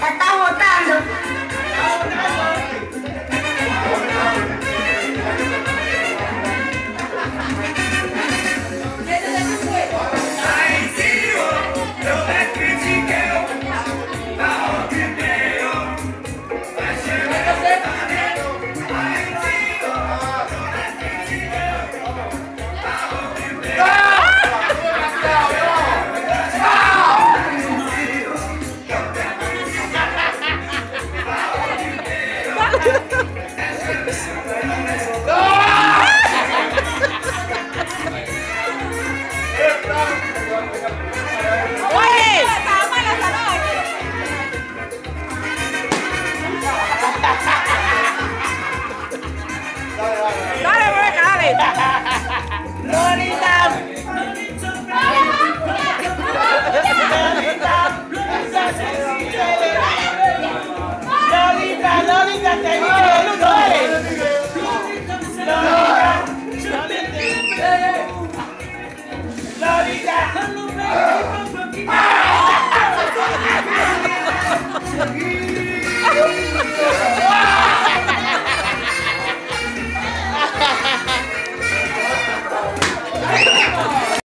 来打我蛋